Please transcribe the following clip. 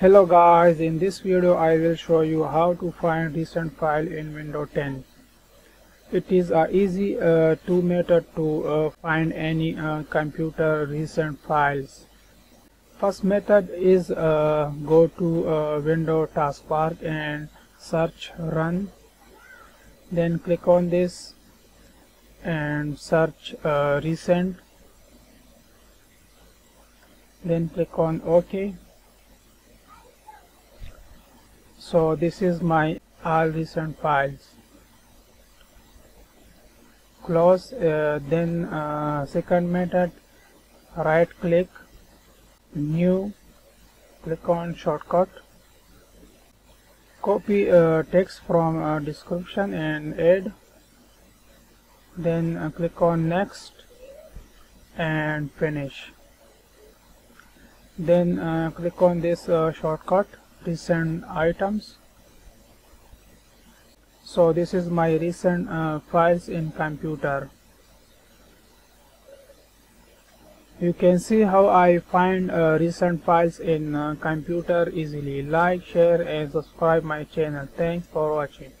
Hello guys, in this video I will show you how to find recent file in Windows 10. It is a easy uh, two method to uh, find any uh, computer recent files. First method is uh, go to uh, Windows taskbar and search run. Then click on this and search uh, recent. Then click on OK so this is my all recent files. Close uh, then uh, second method right click new click on shortcut copy uh, text from uh, description and add then uh, click on next and finish. Then uh, click on this uh, shortcut recent items. So this is my recent uh, files in computer. You can see how I find uh, recent files in uh, computer easily. Like share and subscribe my channel. Thanks for watching